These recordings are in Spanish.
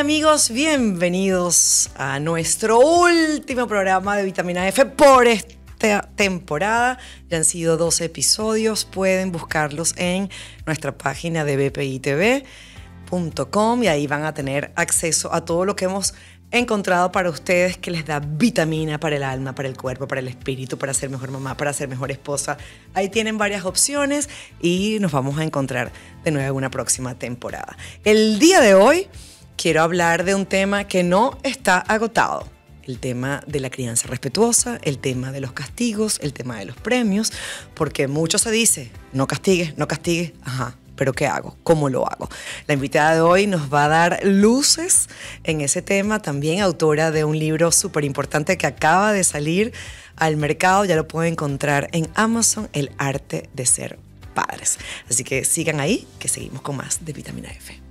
Amigos? Bienvenidos a nuestro último programa de Vitamina F por esta temporada. Ya han sido 12 episodios, pueden buscarlos en nuestra página de bpitv.com y ahí van a tener acceso a todo lo que hemos encontrado para ustedes que les da vitamina para el alma, para el cuerpo, para el espíritu, para ser mejor mamá, para ser mejor esposa. Ahí tienen varias opciones y nos vamos a encontrar de nuevo en una próxima temporada. El día de hoy quiero hablar de un tema que no está agotado. El tema de la crianza respetuosa, el tema de los castigos, el tema de los premios, porque mucho se dice, no castigues, no castigues, ajá, pero ¿qué hago? ¿Cómo lo hago? La invitada de hoy nos va a dar luces en ese tema, también autora de un libro súper importante que acaba de salir al mercado, ya lo pueden encontrar en Amazon, El arte de ser padres. Así que sigan ahí, que seguimos con más de vitamina F.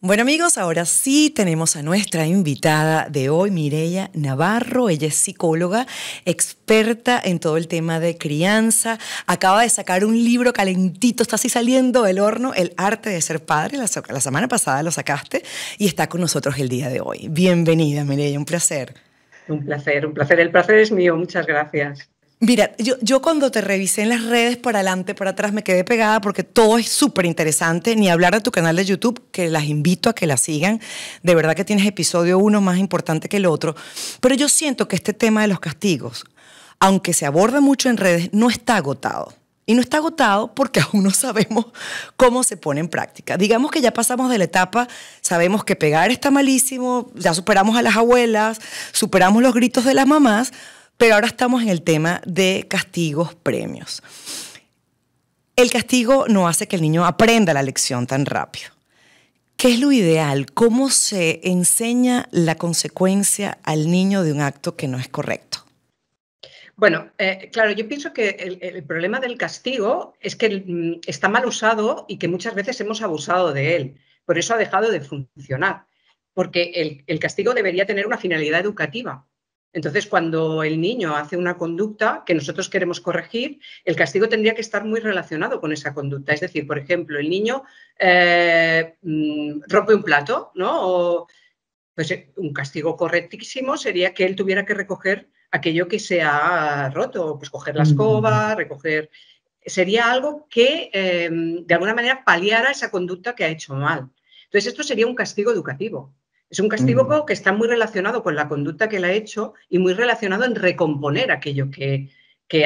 Bueno amigos, ahora sí tenemos a nuestra invitada de hoy, Mireya Navarro. Ella es psicóloga, experta en todo el tema de crianza. Acaba de sacar un libro calentito, está así saliendo del horno, El arte de ser padre. La, semana pasada lo sacaste y está con nosotros el día de hoy. Bienvenida Mireya, un placer. Un placer, un placer. El placer es mío, muchas gracias. Mira, yo, yo cuando te revisé en las redes para adelante, para atrás, me quedé pegada porque todo es súper interesante. Ni hablar de tu canal de YouTube, que las invito a que la sigan. De verdad que tienes episodio uno más importante que el otro. Pero yo siento que este tema de los castigos, aunque se aborda mucho en redes, no está agotado. Y no está agotado porque aún no sabemos cómo se pone en práctica. Digamos que ya pasamos de la etapa, sabemos que pegar está malísimo, ya superamos a las abuelas, superamos los gritos de las mamás, pero ahora estamos en el tema de castigos premios. El castigo no hace que el niño aprenda la lección tan rápido. ¿Qué es lo ideal? ¿Cómo se enseña la consecuencia al niño de un acto que no es correcto? Bueno, eh, claro, yo pienso que el, problema del castigo es que mm, está mal usado y que muchas veces hemos abusado de él. Por eso ha dejado de funcionar. Porque el castigo debería tener una finalidad educativa. Entonces, cuando el niño hace una conducta que nosotros queremos corregir, el castigo tendría que estar muy relacionado con esa conducta. Es decir, por ejemplo, el niño eh, mm, rompe un plato, ¿no? pues eh, un castigo correctísimo sería que él tuviera que recoger aquello que se ha roto, pues coger la escoba, recoger. Sería algo que em, de alguna manera paliara esa conducta que ha hecho mal. Entonces, esto sería un castigo educativo. Es un castigo mm. que está muy relacionado con la conducta que él ha hecho y muy relacionado en recomponer aquello que,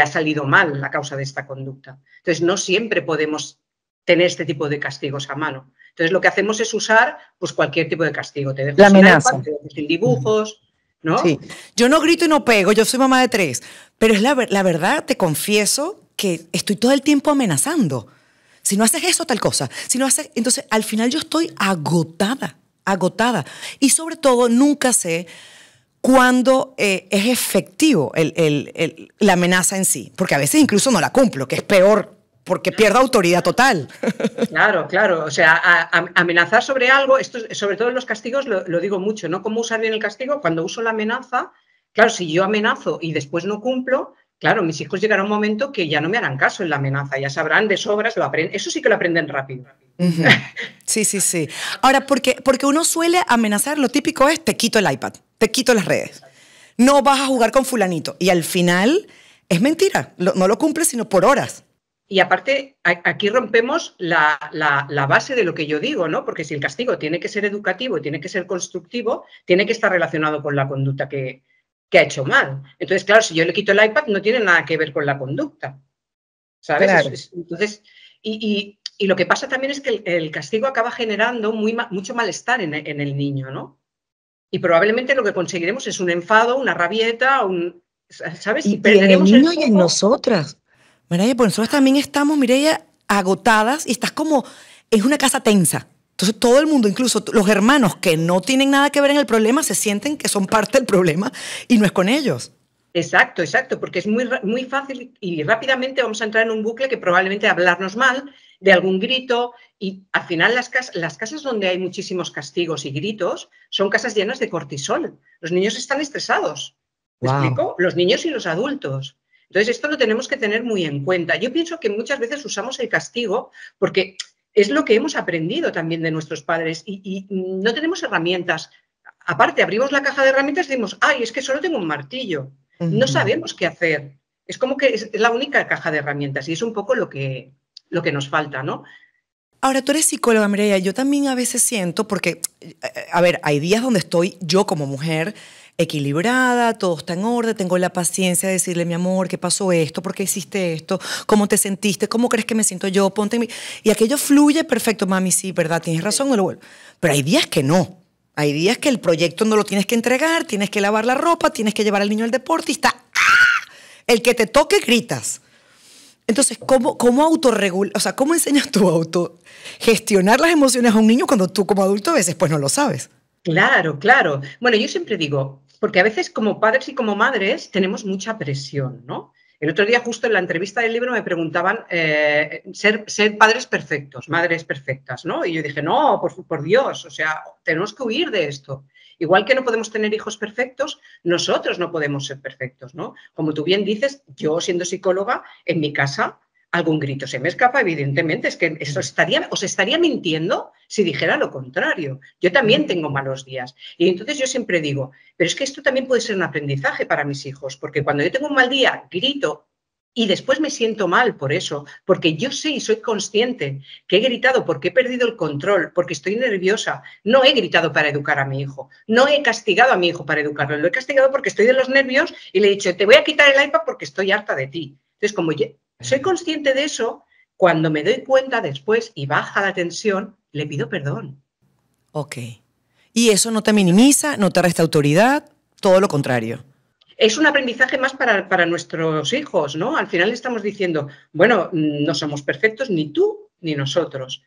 ha salido mal la causa de esta conducta. Entonces, no siempre podemos tener este tipo de castigos a mano. Entonces, lo que hacemos es usar pues, cualquier tipo de castigo. Te dejo la amenaza. sin dibujos, ¿no? Sí. Yo no grito y no pego, yo soy mamá de tres. Pero es la, la verdad, te confieso que estoy todo el tiempo amenazando. Si no haces eso, tal cosa. Si no haces... Entonces, al final yo estoy agotada agotada. Y sobre todo, nunca sé cuándo eh, es efectivo la amenaza en sí, porque a veces incluso no la cumplo, que es peor porque pierdo autoridad total. Claro, claro. O sea, amenazar sobre algo, esto, sobre todo en los castigos, lo, lo, digo mucho, ¿no? ¿Cómo usar bien el castigo? Cuando uso la amenaza, claro, si yo amenazo y después no cumplo, claro, mis hijos llegará un momento que ya no me harán caso en la amenaza, ya sabrán de sobras, lo aprenden. Eso sí que lo aprenden rápido. Sí, sí, sí. Ahora, porque, porque uno suele amenazar, lo típico es, te quito el iPad, te quito las redes, no vas a jugar con fulanito. Y al final es mentira, no lo cumple sino por horas. Y aparte, aquí rompemos la, la, base de lo que yo digo, ¿no? Porque si el castigo tiene que ser educativo tiene que ser constructivo, tiene que estar relacionado con la conducta que, que ha hecho mal. Entonces, claro, si yo le quito el iPad, no tiene nada que ver con la conducta. ¿Sabes? Entonces, y, y, lo que pasa también es que el, castigo acaba generando muy, mucho malestar en, en, el niño, ¿no? Y probablemente lo que conseguiremos es un enfado, una rabieta, un, ¿sabes? Y, en el niño y en nosotras. Mireya, pues nosotros también estamos, Mireya, agotadas y estás como, es una casa tensa. Entonces todo el mundo, incluso los hermanos que no tienen nada que ver en el problema, se sienten que son parte del problema y no es con ellos. Exacto, exacto, porque es muy, muy fácil y rápidamente vamos a entrar en un bucle que probablemente hablarnos mal de algún grito y al final las, las casas donde hay muchísimos castigos y gritos son casas llenas de cortisol. Los niños están estresados. ¿Me explico? Los niños y los adultos. Entonces esto lo tenemos que tener muy en cuenta. Yo pienso que muchas veces usamos el castigo porque es lo que hemos aprendido también de nuestros padres y, no tenemos herramientas. Aparte, abrimos la caja de herramientas y decimos, ay, es que solo tengo un martillo. No sabemos qué hacer. Es como que es, la única caja de herramientas y es un poco lo que, lo que nos falta, ¿no? Ahora, tú eres psicóloga, María, yo también a veces siento, porque, a ver, hay días donde estoy yo como mujer equilibrada, todo está en orden, tengo la paciencia de decirle, mi amor, ¿qué pasó esto? ¿Por qué hiciste esto? ¿Cómo te sentiste? ¿Cómo crees que me siento yo? Ponte en Y aquello fluye perfecto, mami, sí, ¿verdad? Tienes razón, no lo vuelvo. Pero hay días que no. Hay días que el proyecto no lo tienes que entregar, tienes que lavar la ropa, tienes que llevar al niño al deporte y está... ¡ah! El que te toque, gritas. Entonces, ¿cómo, cómo autorregular? O sea, ¿cómo enseñas tú a autogestionar las emociones a un niño cuando tú como adulto a veces pues no lo sabes? Claro, claro. Bueno, yo siempre digo, porque a veces como padres y como madres tenemos mucha presión, ¿no? El otro día, justo en la entrevista del libro, me preguntaban eh, ser, ser, padres perfectos, madres perfectas, ¿no? Y yo dije, no, por, por Dios, o sea, tenemos que huir de esto. Igual que no podemos tener hijos perfectos, nosotros no podemos ser perfectos, ¿no? Como tú bien dices, yo siendo psicóloga, en mi casa algún grito se me escapa, evidentemente, es que eso estaría, os estaría mintiendo si dijera lo contrario. Yo también tengo malos días. Y entonces yo siempre digo, pero es que esto también puede ser un aprendizaje para mis hijos, porque cuando yo tengo un mal día, grito y después me siento mal por eso, porque yo sé y soy consciente que he gritado porque he perdido el control, porque estoy nerviosa. No he gritado para educar a mi hijo, no he castigado a mi hijo para educarlo, lo he castigado porque estoy de los nervios y le he dicho, te voy a quitar el iPad porque estoy harta de ti. Entonces, como soy consciente de eso, cuando me doy cuenta después y baja la tensión, le pido perdón. Ok. Y eso no te minimiza, no te resta autoridad, todo lo contrario. Es un aprendizaje más para, para nuestros hijos, ¿no? Al final estamos diciendo, bueno, no somos perfectos ni tú ni nosotros.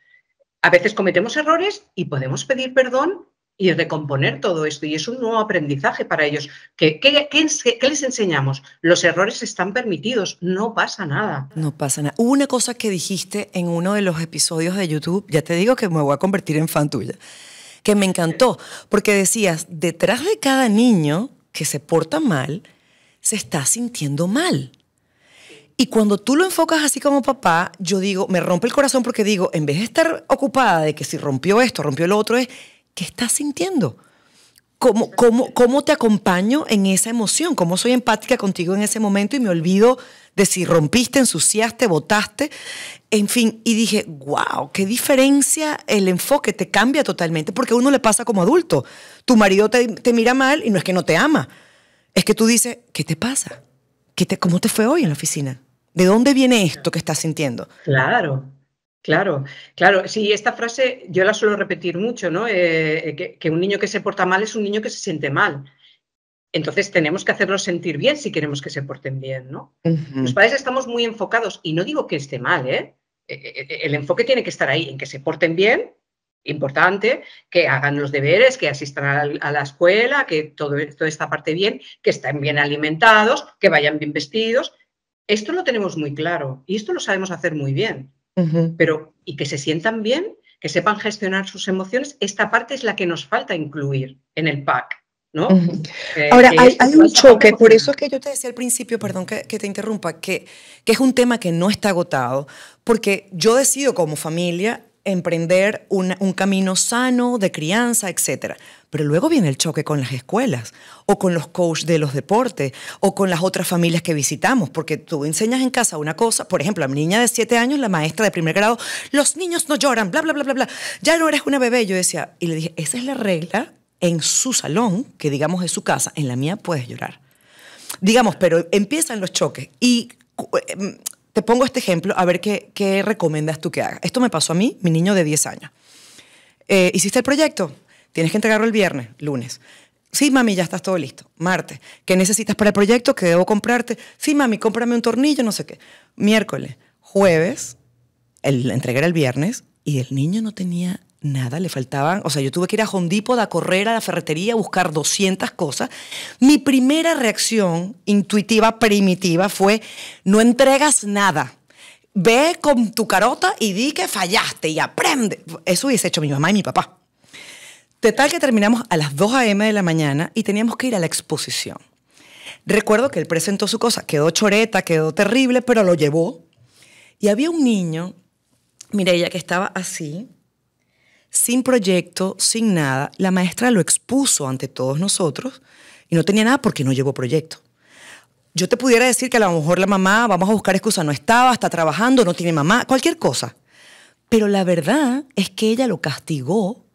A veces cometemos errores y podemos pedir perdón y recomponer todo esto. Y es un nuevo aprendizaje para ellos. ¿Qué, qué, les enseñamos? Los errores están permitidos, no pasa nada. No pasa nada. Una cosa que dijiste en uno de los episodios de YouTube, ya te digo que me voy a convertir en fan tuya, que me encantó, porque decías, detrás de cada niño que se porta mal, se está sintiendo mal. Y cuando tú lo enfocas así como papá, yo digo, me rompe el corazón porque digo, en vez de estar ocupada de que si rompió esto, rompió lo otro, es, ¿qué estás sintiendo? ¿Cómo, cómo, ¿Cómo te acompaño en esa emoción? ¿Cómo soy empática contigo en ese momento y me olvido de si rompiste, ensuciaste, botaste? En fin, y dije, wow, qué diferencia el enfoque, te cambia totalmente, porque a uno le pasa como adulto. Tu marido te, te mira mal y no es que no te ama, es que tú dices, ¿qué te pasa? ¿Qué te, ¿Cómo te fue hoy en la oficina? ¿De dónde viene esto que estás sintiendo? Claro, Claro, claro, sí, esta frase yo la suelo repetir mucho, ¿no? Eh, eh, que, un niño que se porta mal es un niño que se siente mal. Entonces tenemos que hacerlos sentir bien si queremos que se porten bien, ¿no? Los padres estamos muy enfocados, y no digo que esté mal, ¿eh? eh el enfoque tiene que estar ahí, en que se porten bien, importante, que hagan los deberes, que asistan a la escuela, que todo, toda esta parte bien, que estén bien alimentados, que vayan bien vestidos. Esto lo tenemos muy claro y esto lo sabemos hacer muy bien pero y que se sientan bien, que sepan gestionar sus emociones, esta parte es la que nos falta incluir en el pack. ¿no? Eh, Ahora, hay, un choque, por eso es que yo te decía al principio, perdón que, que te interrumpa, que, que es un tema que no está agotado, porque yo decido como familia emprender un, camino sano de crianza, etc. Pero luego viene el choque con las escuelas o con los coaches de los deportes o con las otras familias que visitamos, porque tú enseñas en casa una cosa, por ejemplo, a mi niña de 7 años, la maestra de primer grado, los niños no lloran, bla, bla, bla, bla, bla, ya no eres una bebé. Yo decía, y le dije, esa es la regla en su salón, que digamos es su casa, en la mía puedes llorar. Digamos, pero empiezan los choques y em, te pongo este ejemplo, a ver qué, recomiendas tú que haga. Esto me pasó a mí, mi niño de 10 años. Eh, ¿Hiciste el proyecto? Tienes que entregarlo el viernes, lunes. Sí, mami, ya estás todo listo. Martes. ¿Qué necesitas para el proyecto? ¿Qué debo comprarte? Sí, mami, cómprame un tornillo, no sé qué. Miércoles. Jueves, el, la el viernes y el niño no tenía nada, le faltaban, o sea, yo tuve que ir a Hondipo, a correr a la ferretería, a buscar 200 cosas. Mi primera reacción intuitiva, primitiva, fue, no entregas nada. Ve con tu carota y di que fallaste y aprende. Eso hubiese hecho mi mamá y mi papá. De tal que terminamos a las 2 a.m. de la mañana y teníamos que ir a la exposición. Recuerdo que él presentó su cosa, quedó choreta, quedó terrible, pero lo llevó. Y había un niño ella que estaba así, sin proyecto, sin nada. La maestra lo expuso ante todos nosotros y no tenía nada porque no llevó proyecto. Yo te pudiera decir que a lo mejor la mamá, vamos a buscar excusa, no estaba, está trabajando, no tiene mamá, cualquier cosa. Pero la verdad es que ella lo castigó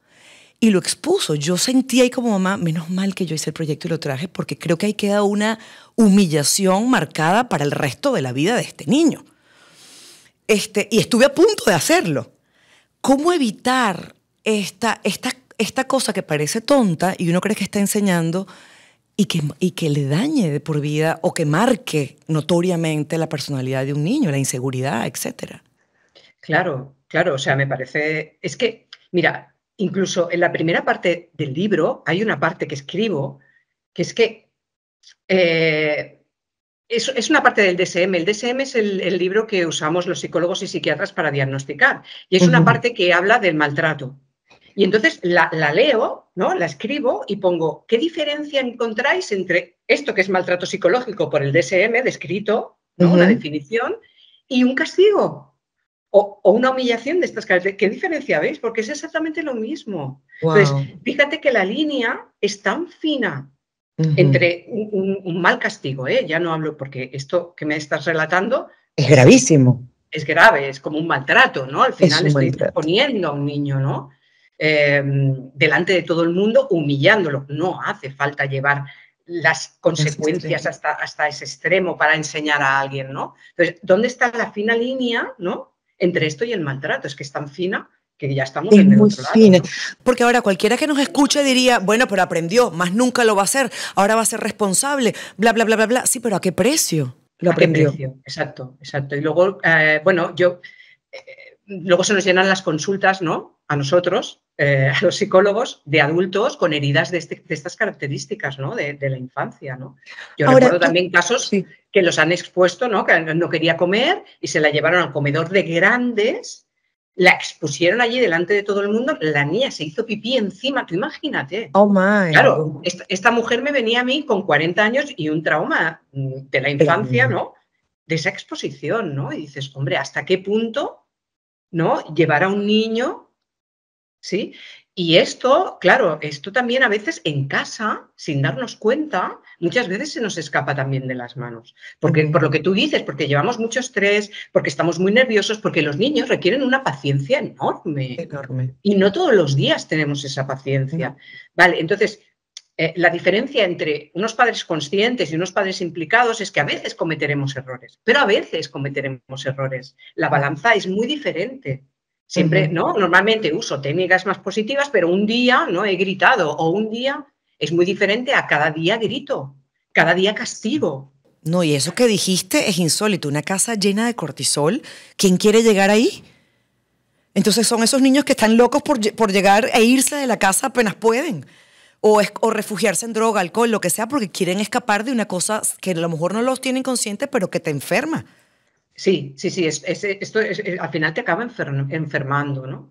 y lo expuso. Yo sentí ahí como mamá, menos mal que yo hice el proyecto y lo traje, porque creo que ahí queda una humillación marcada para el resto de la vida de este niño. Este, y estuve a punto de hacerlo. ¿Cómo evitar esta, esta, esta cosa que parece tonta y uno cree que está enseñando y que, y que le dañe de por vida o que marque notoriamente la personalidad de un niño, la inseguridad, etcétera? Claro, claro, o sea, me parece, es que, mira, incluso en la primera parte del libro hay una parte que escribo que es que eh, es, una parte del DSM. El DSM es el, libro que usamos los psicólogos y psiquiatras para diagnosticar y es una parte que habla del maltrato. Y entonces la, leo, ¿no? La escribo y pongo, ¿qué diferencia encontráis entre esto que es maltrato psicológico por el DSM, descrito, ¿no? Una definición, y un castigo? O, una humillación de estas características. ¿Qué diferencia veis? Porque es exactamente lo mismo. Entonces, fíjate que la línea es tan fina entre un, mal castigo, ¿eh? ya no hablo porque esto que me estás relatando es gravísimo. Es grave, es como un maltrato, ¿no? Al final estoy poniendo a un niño, ¿no? Em, delante de todo el mundo, humillándolo. No hace falta llevar las consecuencias hasta, hasta ese extremo para enseñar a alguien, ¿no? Entonces, ¿dónde está la fina línea, ¿no? Entre esto y el maltrato. Es que es tan fina que ya estamos en el otro lado, Porque ahora cualquiera que nos escuche diría, bueno, pero aprendió, más nunca lo va a hacer, ahora va a ser responsable, bla, bla, bla, bla, bla. Sí, pero ¿a qué precio lo aprendió? Exacto, exacto. Y luego, eh, bueno, yo, eh, luego se nos llenan las consultas, ¿no? A nosotros, eh, a los psicólogos de adultos con heridas de, este, estas características, ¿no? De, la infancia, ¿no? Yo recuerdo también casos que los han expuesto, ¿no? Que no quería comer y se la llevaron al comedor de grandes la expusieron allí delante de todo el mundo, la niña se hizo pipí encima, tú imagínate. Oh my. Claro, esta, mujer me venía a mí con 40 años y un trauma mm, de la infancia, ¿no? De esa exposición, ¿no? Y dices, hombre, ¿hasta qué punto, ¿no? Llevar a un niño, ¿sí? Y esto, claro, esto también a veces en casa, sin darnos cuenta, muchas veces se nos escapa también de las manos. Porque, por lo que tú dices, porque llevamos mucho estrés, porque estamos muy nerviosos, porque los niños requieren una paciencia enorme. Enorme. Y no todos los días tenemos esa paciencia. Vale, entonces, eh, la diferencia entre unos padres conscientes y unos padres implicados es que a veces cometeremos errores, pero a veces cometeremos errores. La balanza es muy diferente. Siempre, ¿no? Normalmente uso técnicas más positivas, pero un día no he gritado o un día es muy diferente a cada día grito, cada día castigo. No, y eso que dijiste es insólito, una casa llena de cortisol, ¿quién quiere llegar ahí? Entonces son esos niños que están locos por, llegar e irse de la casa apenas pueden. O, o, refugiarse en droga, alcohol, lo que sea, porque quieren escapar de una cosa que a lo mejor no los tienen conscientes, pero que te enferma. Sí, sí, sí, esto al final te acaba enfermando, ¿no?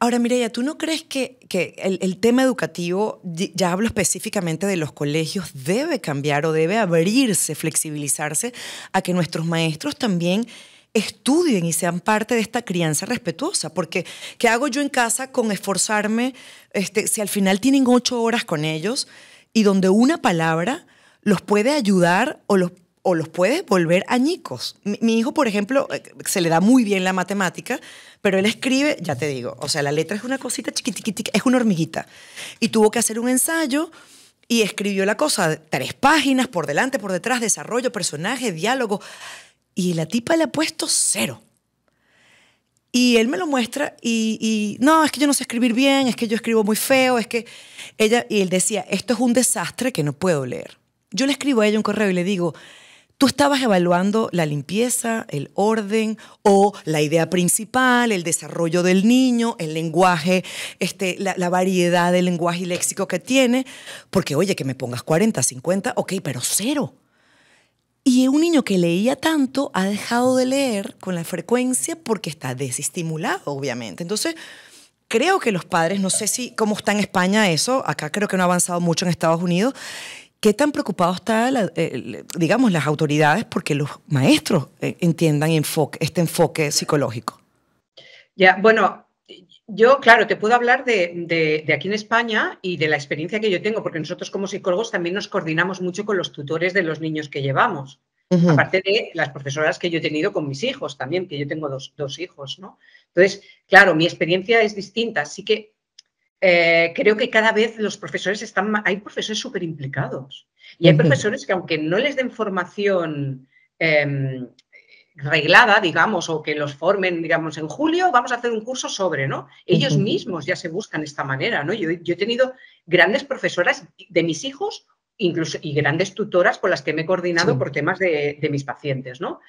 Ahora, Mireya, ¿tú no crees que, que el, tema educativo, ya hablo específicamente de los colegios, debe cambiar o debe abrirse, flexibilizarse a que nuestros maestros también estudien y sean parte de esta crianza respetuosa? Porque, ¿qué hago yo en casa con esforzarme este, si al final tienen ocho horas con ellos y donde una palabra los puede ayudar o los o los puedes volver añicos. Mi, mi, hijo, por ejemplo, eh, se le da muy bien la matemática, pero él escribe, ya te digo, o sea, la letra es una cosita chiquitiquitica, es una hormiguita. Y tuvo que hacer un ensayo y escribió la cosa, tres páginas, por delante, por detrás, desarrollo, personaje, diálogo. Y la tipa le ha puesto cero. Y él me lo muestra y, y, no, es que yo no sé escribir bien, es que yo escribo muy feo, es que ella, y él decía, esto es un desastre que no puedo leer. Yo le escribo a ella un correo y le digo, Tú estabas evaluando la limpieza, el orden o la idea principal, el desarrollo del niño, el lenguaje, este, la, variedad del lenguaje y léxico que tiene, porque oye, que me pongas 40, 50, ok, pero cero. Y un niño que leía tanto ha dejado de leer con la frecuencia porque está desestimulado, obviamente. Entonces, creo que los padres, no sé si cómo está en España eso, acá creo que no ha avanzado mucho en Estados Unidos, ¿Qué tan preocupados están, eh, digamos, las autoridades porque los maestros eh, entiendan este enfoque psicológico? Ya, bueno, yo, claro, te puedo hablar de, aquí en España y de la experiencia que yo tengo, porque nosotros como psicólogos también nos coordinamos mucho con los tutores de los niños que llevamos. Aparte de las profesoras que yo he tenido con mis hijos también, que yo tengo dos, hijos, ¿no? Entonces, claro, mi experiencia es distinta. Así que eh, creo que cada vez los profesores están, hay profesores súper implicados. Y hay profesores que aunque no les den formación em, reglada, digamos, o que los formen, digamos, en julio vamos a hacer un curso sobre, ¿no? Ellos mismos ya se buscan esta manera, ¿no? Yo, he tenido grandes profesoras de mis hijos, incluso, y grandes tutoras con las que me he coordinado por temas de, mis pacientes, ¿no?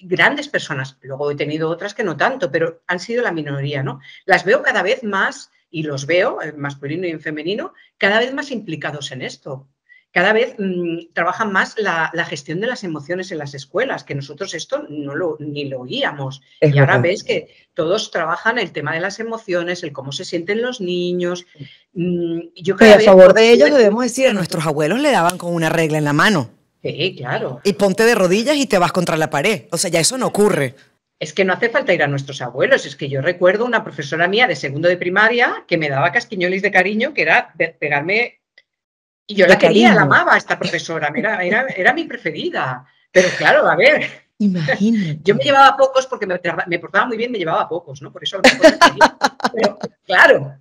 Grandes personas. Luego he tenido otras que no tanto, pero han sido la minoría, ¿no? Las veo cada vez más, y los veo, en masculino y en femenino, cada vez más implicados en esto cada vez mm, trabajan más la, gestión de las emociones en las escuelas, que nosotros esto no lo, ni lo oíamos. y ahora ves que todos trabajan el tema de las emociones, el cómo se sienten los niños. Mm, yo y a favor de ellos debemos decir, a nuestros abuelos le daban con una regla en la mano. Sí, claro. Y ponte de rodillas y te vas contra la pared. O sea, ya eso no ocurre. Es que no hace falta ir a nuestros abuelos. Es que yo recuerdo una profesora mía de segundo de primaria que me daba casquiñolis de cariño, que era pegarme y yo la, quería, la amaba a esta profesora, era, era, mi preferida. Pero claro, a ver, Imagínate. Yo me llevaba pocos porque me, portaba muy bien, me llevaba pocos, ¿no? Por eso Pero claro,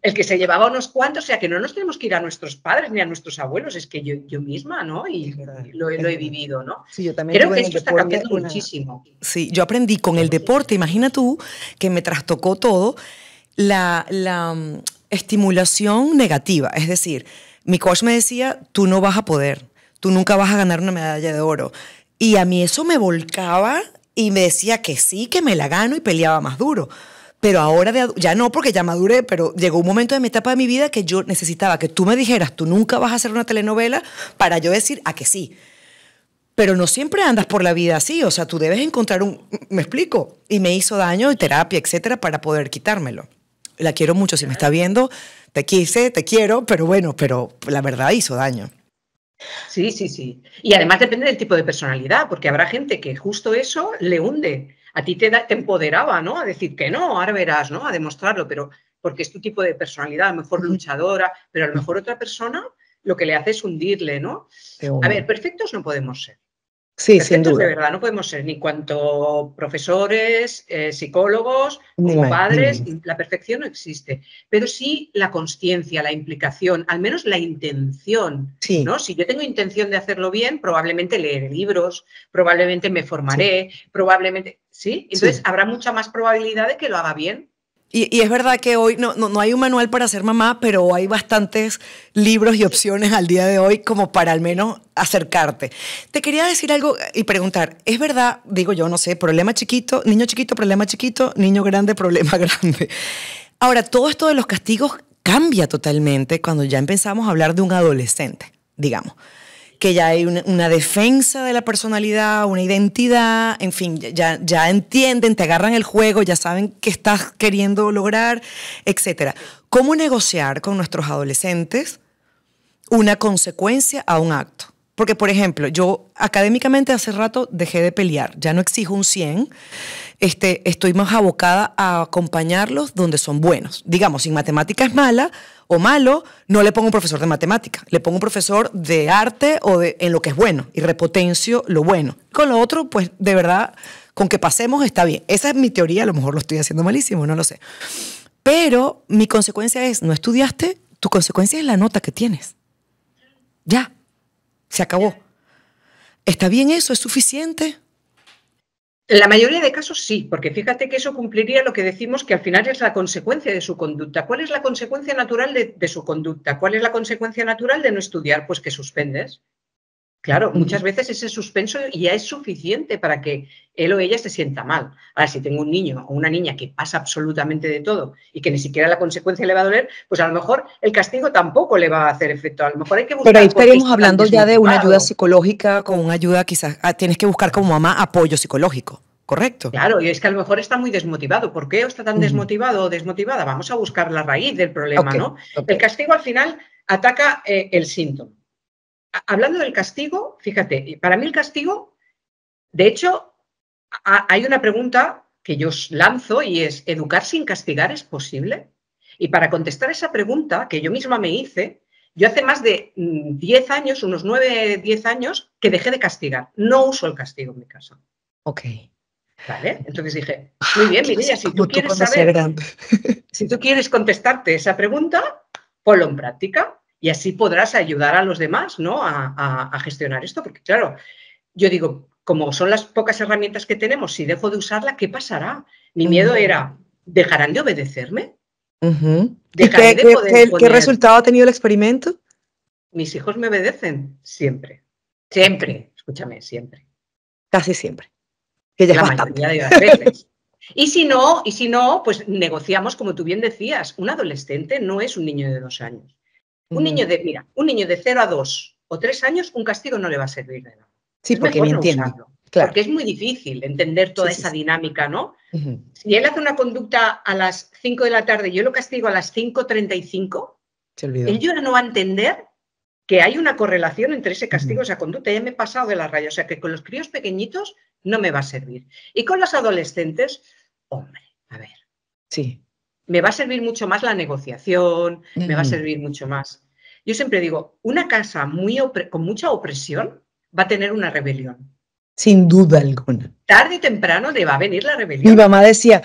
el que se llevaba unos cuantos, o sea, que no nos tenemos que ir a nuestros padres ni a nuestros abuelos, es que yo, yo misma, ¿no? Y lo, he vivido, ¿no? Sí, yo también Creo que esto está cambiando muchísimo. Sí, yo aprendí con el deporte, imagina tú, que me trastocó todo, la, la mm, estimulación negativa, es decir, mi coach me decía, tú no vas a poder, tú nunca vas a ganar una medalla de oro. Y a mí eso me volcaba y me decía que sí, que me la gano y peleaba más duro. Pero ahora ya no, porque ya maduré, pero llegó un momento de mi etapa de mi vida que yo necesitaba que tú me dijeras, tú nunca vas a hacer una telenovela para yo decir a que sí. Pero no siempre andas por la vida así, o sea, tú debes encontrar un, me explico, y me hizo daño y terapia, etcétera, para poder quitármelo. La quiero mucho, si me está viendo, te quise, te quiero, pero bueno, pero la verdad hizo daño. Sí, sí, sí. Y además depende del tipo de personalidad, porque habrá gente que justo eso le hunde. A ti te, te empoderaba, ¿no? A decir que no, ahora verás, ¿no? A demostrarlo, pero porque es tu tipo de personalidad, a lo mejor luchadora, pero a lo mejor otra persona lo que le hace es hundirle, ¿no? A ver, perfectos no podemos ser. Sí, sin duda. De verdad, no podemos ser ni cuanto profesores, eh, psicólogos, como padres, la perfección no existe. Pero sí la conciencia, la implicación, al menos la intención. ¿no? Si yo tengo intención de hacerlo bien, probablemente leeré libros, probablemente me formaré, probablemente. ¿Sí? Entonces habrá mucha más probabilidad de que lo haga bien. Y, es verdad que hoy no, no, hay un manual para ser mamá, pero hay bastantes libros y opciones al día de hoy como para al menos acercarte. Te quería decir algo y preguntar, ¿es verdad, digo yo, no sé, problema chiquito, niño chiquito, problema chiquito, niño grande, problema grande? Ahora, todo esto de los castigos cambia totalmente cuando ya empezamos a hablar de un adolescente, digamos que ya hay una, defensa de la personalidad, una identidad, en fin, ya, ya entienden, te agarran el juego, ya saben qué estás queriendo lograr, etc. ¿Cómo negociar con nuestros adolescentes una consecuencia a un acto? Porque, por ejemplo, yo académicamente hace rato dejé de pelear, ya no exijo un 100, este, estoy más abocada a acompañarlos donde son buenos. Digamos, si matemática es mala o malo, no le pongo un profesor de matemática, le pongo un profesor de arte o de, en lo que es bueno y repotencio lo bueno. Con lo otro, pues de verdad, con que pasemos está bien. Esa es mi teoría, a lo mejor lo estoy haciendo malísimo, no lo sé. Pero mi consecuencia es, no estudiaste, tu consecuencia es la nota que tienes. Ya. Se acabó. ¿Está bien eso? ¿Es suficiente? En la mayoría de casos sí, porque fíjate que eso cumpliría lo que decimos que al final es la consecuencia de su conducta. ¿Cuál es la consecuencia natural de, de su conducta? ¿Cuál es la consecuencia natural de no estudiar? Pues que suspendes. Claro, muchas veces ese suspenso ya es suficiente para que él o ella se sienta mal. Ahora, si tengo un niño o una niña que pasa absolutamente de todo y que ni siquiera la consecuencia le va a doler, pues a lo mejor el castigo tampoco le va a hacer efecto. A lo mejor hay que buscar. Pero ahí estaríamos hablando ya de una ayuda psicológica, con una ayuda quizás, ah, tienes que buscar como mamá apoyo psicológico. Correcto. Claro, y es que a lo mejor está muy desmotivado. ¿Por qué está tan desmotivado o desmotivada? Vamos a buscar la raíz del problema, ¿no? El castigo al final ataca eh, el síntoma hablando del castigo, fíjate, para mí el castigo, de hecho, hay una pregunta que yo os lanzo y es, ¿educar sin castigar es posible? Y para contestar esa pregunta que yo misma me hice, yo hace más de 10 mm, años, unos 9, 10 años, que dejé de castigar. No uso el castigo en mi casa. Ok. ¿Vale? Entonces dije, muy bien, Mireia, si tú quieres saber, si tú quieres contestarte esa pregunta, ponlo en práctica y así podrás ayudar a los demás, ¿no? A, a gestionar esto, porque claro, yo digo, como son las pocas herramientas que tenemos, si dejo de usarla, ¿qué pasará? Mi miedo era, ¿dejarán de obedecerme? qué, resultado ha tenido el experimento? Mis hijos me obedecen siempre. Siempre, escúchame, siempre. Casi siempre. Que ya la mayoría de las veces. Y si no, y si no, pues negociamos, como tú bien decías, un adolescente no es un niño de dos años. Un niño de, mira, un niño de cero a dos o tres años, un castigo no le va a servir de nada. Sí, porque me entiendo. Porque es muy difícil entender toda esa dinámica, ¿no? Si él hace una conducta a las 5 de la tarde y yo lo castigo a las 5.35, él ya no va a entender que hay una correlación entre ese castigo y esa conducta. Ya me he pasado de la raya. O sea que con los críos pequeñitos no me va a servir. Y con los adolescentes, hombre, a ver. Sí. Me va a servir mucho más la negociación, me va a servir mucho más. Yo siempre digo, una casa muy con mucha opresión va a tener una rebelión. Sin duda alguna. Tarde o temprano le va a venir la rebelión. Mi mamá decía,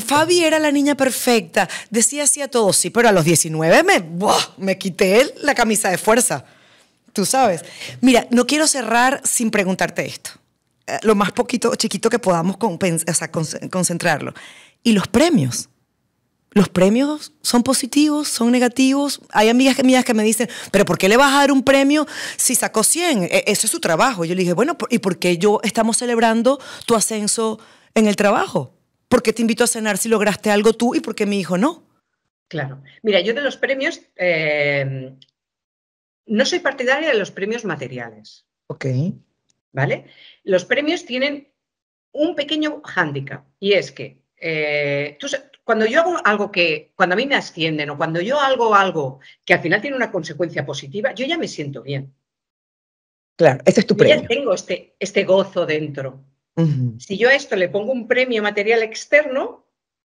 Fabi era la niña perfecta, decía así a todos, sí, pero a los 19 me, me quité la camisa de fuerza. Tú sabes. Mira, no quiero cerrar sin preguntarte esto. Eh, lo más poquito, chiquito que podamos concentrarlo. ¿Y los premios? Los premios son positivos, son negativos. Hay amigas mías que me dicen, pero ¿por qué le vas a dar un premio si sacó 100? E, eso es su trabajo. Yo le dije, bueno, ¿y por qué yo estamos celebrando tu ascenso en el trabajo? ¿Por qué te invito a cenar si lograste algo tú y por qué mi hijo no? Claro. Mira, yo de los premios, eh, no soy partidaria de los premios materiales. Ok. ¿Vale? Los premios tienen un pequeño hándicap y es que eh, tú, cuando yo hago algo que, cuando a mí me ascienden o cuando yo hago algo que al final tiene una consecuencia positiva, yo ya me siento bien. Claro, ese es tu premio. ya tengo este, este gozo dentro. Si yo a esto le pongo un premio material externo,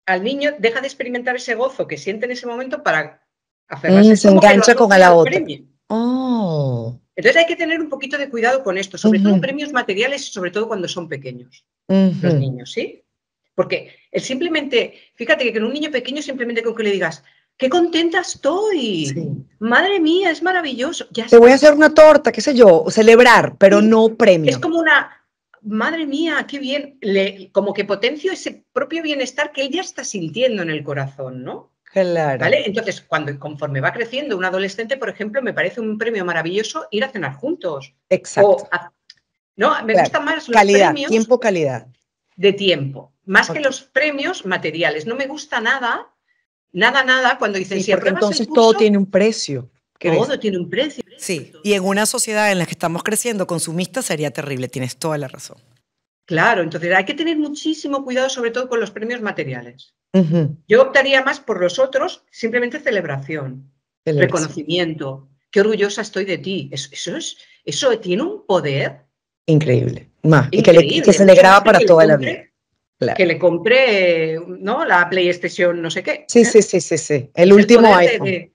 al niño deja de experimentar ese gozo que siente en ese momento para aferrarse. Mm, se engancha con la otra. Oh. Entonces hay que tener un poquito de cuidado con esto, sobre todo premios materiales y sobre todo cuando son pequeños, los niños, ¿sí? Porque el simplemente, fíjate que con un niño pequeño simplemente con que le digas, qué contenta estoy, madre mía, es maravilloso. Te voy a hacer una torta, qué sé yo, celebrar, pero no premio. Es como una, madre mía, qué bien, le, como que potencio ese propio bienestar que él ya está sintiendo en el corazón, ¿no? Claro. ¿Vale? Entonces, cuando conforme va creciendo un adolescente, por ejemplo, me parece un premio maravilloso ir a cenar juntos. Exacto. no, me gusta más los calidad, tiempo, calidad. De tiempo más que los premios materiales. No me gusta nada, nada, nada cuando dicen si porque entonces todo tiene un precio. Todo tiene un precio. Sí, y en una sociedad en la que estamos creciendo consumista sería terrible, tienes toda la razón. Claro, entonces hay que tener muchísimo cuidado, sobre todo con los premios materiales. Yo optaría más por los otros, simplemente celebración, reconocimiento. Qué orgullosa estoy de ti. Eso, es, eso tiene un poder. Increíble. y que, que se le graba para toda la vida que le compré, ¿no? La PlayStation, no sé qué. Sí, sí, sí, sí, sí. El último iPhone.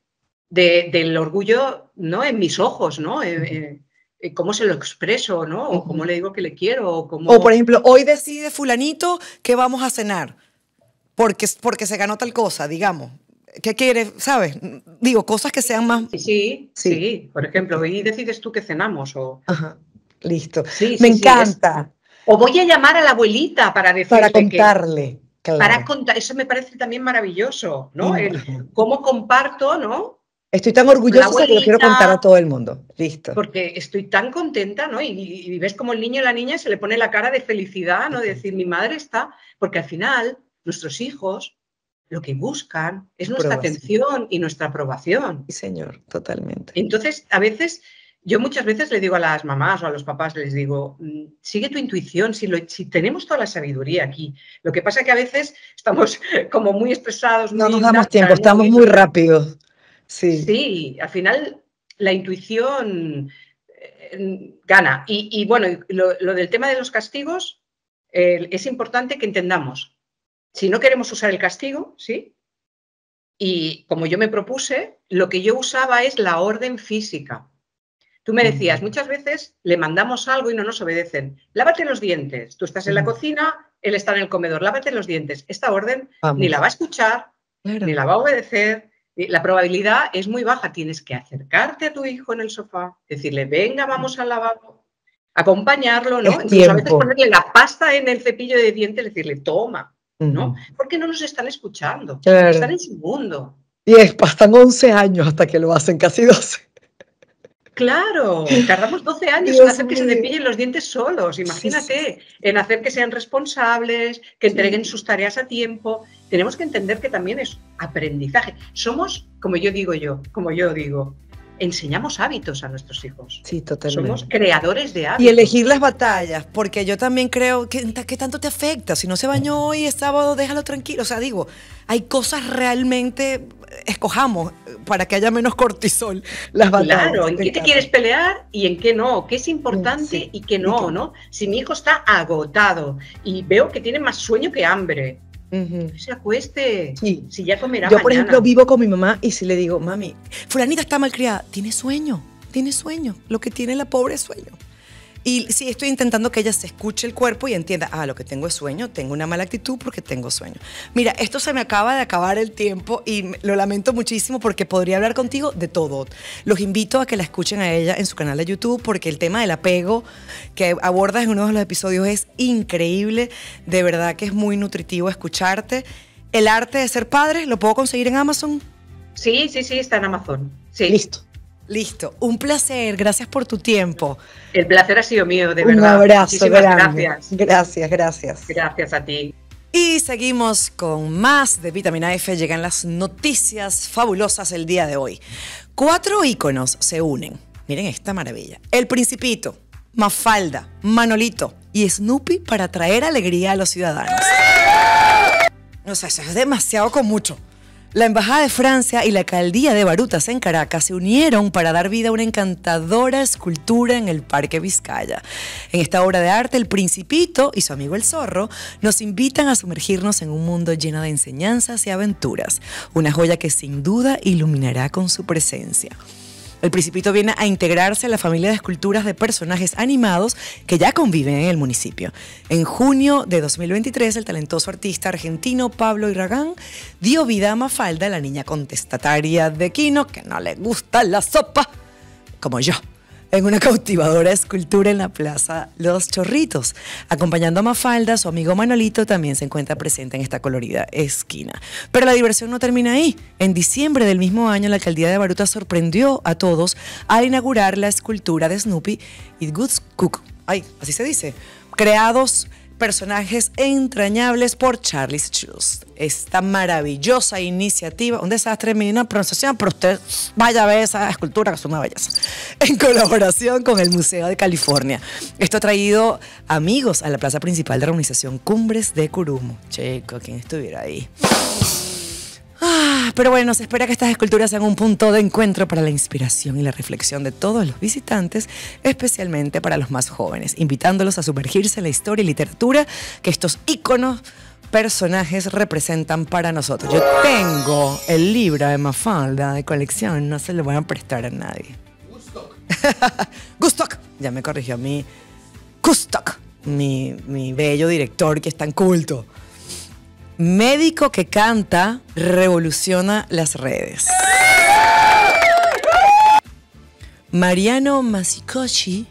del orgullo, ¿no? En mis ojos, ¿no? Eh, eh, cómo se lo expreso, ¿no? O cómo le digo que le quiero. O, cómo... o por ejemplo, hoy decide fulanito que vamos a cenar porque, porque se ganó tal cosa, digamos. ¿Qué quiere? ¿Sabes? Digo, cosas que sean más... Sí, sí, Por ejemplo, hoy decides tú que cenamos o... Ajá, listo. Me encanta. O voy a llamar a la abuelita para decirle Para contarle. Para contar, eso me parece también maravilloso, ¿no? cómo comparto, ¿no? Estoy tan orgullosa que lo quiero contar a todo el mundo. Listo. Porque estoy tan contenta, ¿no? Y, ves como el niño o la niña se le pone la cara de felicidad, ¿no? De decir, mi madre está. Porque al final, nuestros hijos lo que buscan es nuestra atención y nuestra aprobación. Sí, señor, totalmente. Entonces, a veces yo muchas veces le digo a las mamás o a los papás, les digo, mm, sigue tu intuición, si, tenemos toda la sabiduría aquí. Lo que pasa es que a veces estamos como muy estresados. No nos damos tiempo, estamos muy rápidos. Sí. sí, al final la intuición eh, gana. Y, bueno, lo, del tema de los castigos, es importante que entendamos si no queremos usar el castigo, ¿sí? Y como yo me propuse, lo que yo usaba es la orden física. Tú me decías, muchas veces le mandamos algo y no nos obedecen. Lávate los dientes. Tú estás en la cocina, él está en el comedor. Lávate los dientes. Esta orden ni la va a escuchar, ni la va a obedecer. La probabilidad es muy baja. Tienes que acercarte a tu hijo en el sofá, decirle, venga, vamos al lavabo, acompañarlo, ¿no? Incluso a veces ponerle la pasta en el cepillo de dientes, decirle, toma, ¿no? Porque no nos están escuchando, están en su mundo. Y es, pasan 11 años hasta que lo hacen, casi 12. Claro, tardamos 12 años en hacer que se cepillen los dientes solos, imagínate, en hacer que sean responsables, que entreguen sus tareas a tiempo. Tenemos que entender que también es aprendizaje. Somos, como yo digo yo, como yo digo, enseñamos hábitos a nuestros hijos. Sí, totalmente. Somos creadores de hábitos. Y elegir las batallas, porque yo también creo que, ¿qué tanto te afecta. Si no se bañó hoy es sábado, déjalo tranquilo. O sea, digo, hay cosas realmente, escojamos para que haya menos cortisol las batallas. Claro, en qué te quieres pelear y en qué no, qué es importante y qué no, ¿no? Si mi hijo está agotado y veo que tiene más sueño que hambre, se acueste. Sí. Si ya comerá Yo, por ejemplo, vivo con mi mamá y si le digo, mami, fulanita está mal criada, tiene sueño, tiene sueño. Lo que tiene la pobre es sueño. Y sí, estoy intentando que ella se escuche el cuerpo y entienda, ah, lo que tengo es sueño, tengo una mala actitud porque tengo sueño. Mira, esto se me acaba de acabar el tiempo y lo lamento muchísimo porque podría hablar contigo de todo. Los invito a que la escuchen a ella en su canal de YouTube porque el tema del apego que abordas en uno de los episodios es increíble. De verdad que es muy nutritivo escucharte. El arte de ser padre, ¿lo puedo conseguir en Amazon? Sí, sí, sí, está en Amazon. Sí. Listo. Listo, un placer, gracias por tu tiempo. El placer ha sido mío, de verdad. Un abrazo, gracias. Gracias, gracias. Gracias a ti. Y seguimos con más de Vitamina F. Llegan las noticias fabulosas el día de hoy. Cuatro íconos se unen. Miren esta maravilla. El Principito, Mafalda, Manolito y Snoopy para traer alegría a los ciudadanos. O sea, eso es demasiado con mucho. La Embajada de Francia y la Alcaldía de Barutas en Caracas se unieron para dar vida a una encantadora escultura en el Parque Vizcaya. En esta obra de arte, el Principito y su amigo el Zorro nos invitan a sumergirnos en un mundo lleno de enseñanzas y aventuras, una joya que sin duda iluminará con su presencia. El Principito viene a integrarse a la familia de esculturas de personajes animados que ya conviven en el municipio. En junio de 2023, el talentoso artista argentino Pablo Iragán dio vida a Mafalda, la niña contestataria de Quino, que no le gusta la sopa, como yo en una cautivadora escultura en la Plaza Los Chorritos. Acompañando a Mafalda, su amigo Manolito también se encuentra presente en esta colorida esquina. Pero la diversión no termina ahí. En diciembre del mismo año, la alcaldía de Baruta sorprendió a todos al inaugurar la escultura de Snoopy y Goods Cook. Ay, así se dice. Creados personajes entrañables por Charlie Schulz. Esta maravillosa iniciativa, un desastre una pronunciación, pero usted vaya a ver esa escultura que es una belleza, en colaboración con el Museo de California. Esto ha traído amigos a la plaza principal de la organización Cumbres de Curumo. Checo, quien estuviera ahí. Ah, pero bueno, se espera que estas esculturas sean un punto de encuentro para la inspiración y la reflexión de todos los visitantes, especialmente para los más jóvenes, invitándolos a sumergirse en la historia y literatura que estos íconos personajes representan para nosotros. Yo tengo el libro de Mafalda de colección, no se lo voy a prestar a nadie. Gustock. Gustock. Ya me corrigió mi Gustock, mi, mi bello director que es tan culto. Médico que canta revoluciona las redes. Mariano Masicochi.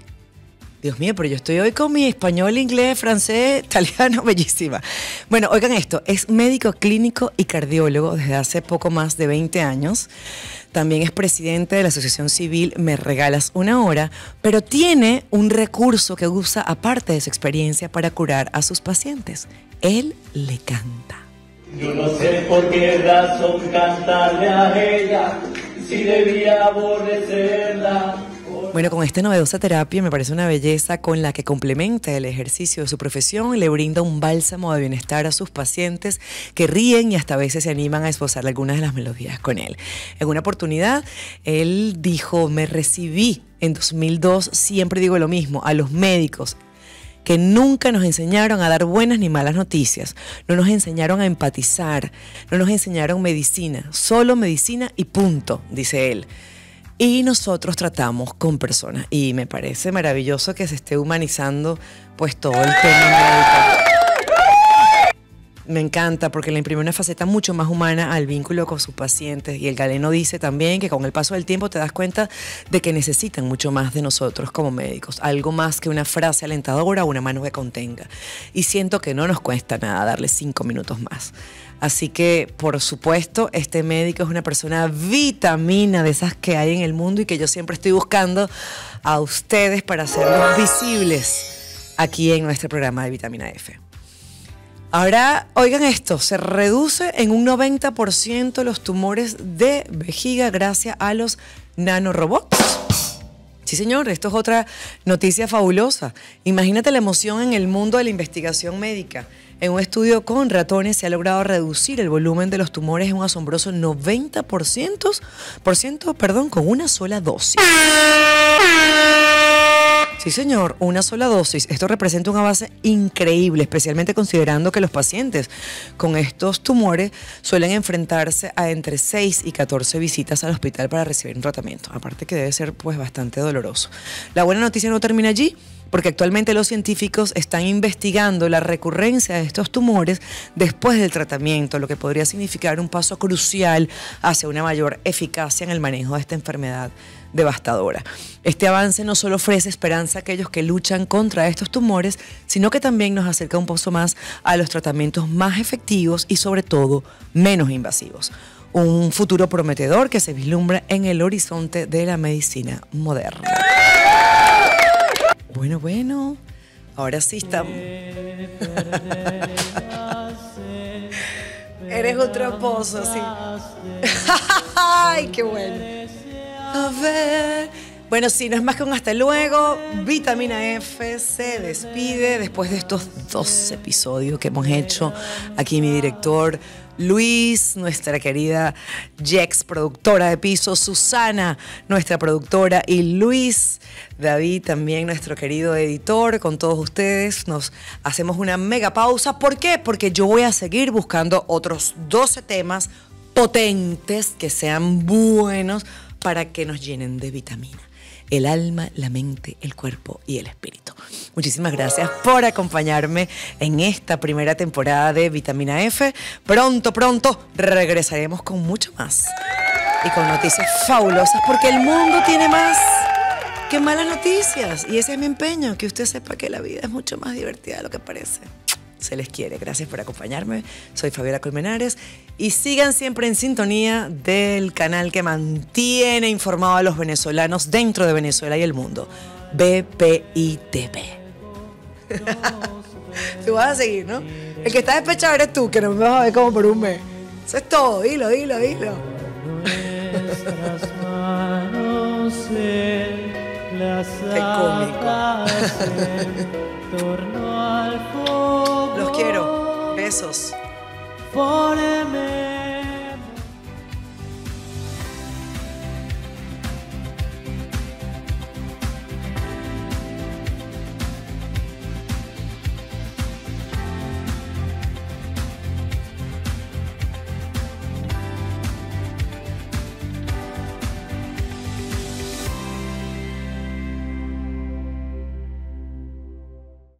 Dios mío, pero yo estoy hoy con mi español, inglés, francés, italiano, bellísima. Bueno, oigan esto, es médico clínico y cardiólogo desde hace poco más de 20 años. También es presidente de la Asociación Civil Me Regalas una Hora, pero tiene un recurso que usa aparte de su experiencia para curar a sus pacientes. Él le canta. Yo no sé por qué razón cantarle a ella, si debía aborrecerla. Bueno, con esta novedosa terapia me parece una belleza con la que complementa el ejercicio de su profesión y le brinda un bálsamo de bienestar a sus pacientes que ríen y hasta a veces se animan a esbozar algunas de las melodías con él. En una oportunidad, él dijo, me recibí en 2002, siempre digo lo mismo, a los médicos que nunca nos enseñaron a dar buenas ni malas noticias, no nos enseñaron a empatizar, no nos enseñaron medicina, solo medicina y punto, dice él. Y nosotros tratamos con personas. Y me parece maravilloso que se esté humanizando pues todo el tema médico me encanta porque le imprime una faceta mucho más humana al vínculo con sus pacientes. Y el galeno dice también que con el paso del tiempo te das cuenta de que necesitan mucho más de nosotros como médicos, algo más que una frase alentadora o una mano que contenga. Y siento que no nos cuesta nada darle cinco minutos más. Así que, por supuesto, este médico es una persona vitamina de esas que hay en el mundo y que yo siempre estoy buscando a ustedes para hacerlos visibles aquí en nuestro programa de Vitamina F. Ahora, oigan esto, se reduce en un 90% los tumores de vejiga gracias a los nanorobots. Sí, señor, esto es otra noticia fabulosa. Imagínate la emoción en el mundo de la investigación médica. En un estudio con ratones se ha logrado reducir el volumen de los tumores en un asombroso 90% por ciento, perdón, con una sola dosis. Sí, señor, una sola dosis. Esto representa un avance increíble, especialmente considerando que los pacientes con estos tumores suelen enfrentarse a entre 6 y 14 visitas al hospital para recibir un tratamiento. Aparte que debe ser pues bastante doloroso. La buena noticia no termina allí porque actualmente los científicos están investigando la recurrencia de estos tumores después del tratamiento, lo que podría significar un paso crucial hacia una mayor eficacia en el manejo de esta enfermedad devastadora. Este avance no solo ofrece esperanza a aquellos que luchan contra estos tumores, sino que también nos acerca un poco más a los tratamientos más efectivos y sobre todo menos invasivos. Un futuro prometedor que se vislumbra en el horizonte de la medicina moderna. Bueno, bueno, ahora sí estamos. Eres un tramposo, sí. Ay, qué bueno. A ver. Bueno, sí, no es más que un hasta luego. Vitamina F se despide después de estos dos episodios que hemos hecho. Aquí mi director Luis, nuestra querida Jex, productora de piso, Susana, nuestra productora, y Luis, David, también nuestro querido editor, con todos ustedes. Nos hacemos una mega pausa. ¿Por qué? Porque yo voy a seguir buscando otros 12 temas potentes que sean buenos para que nos llenen de vitamina. El alma, la mente, el cuerpo y el espíritu. Muchísimas gracias por acompañarme en esta primera temporada de Vitamina F. Pronto, pronto regresaremos con mucho más y con noticias fabulosas porque el mundo tiene más que malas noticias. Y ese es mi empeño, que usted sepa que la vida es mucho más divertida de lo que parece se les quiere. Gracias por acompañarme. Soy Fabiola Colmenares y sigan siempre en sintonía del canal que mantiene informado a los venezolanos dentro de Venezuela y el mundo, BPITV. tú vas a seguir, ¿no? El que está despechado eres tú, que no me vas a ver como por un mes. Eso es todo, dilo, dilo, dilo. Qué cómico. Los quiero. Besos.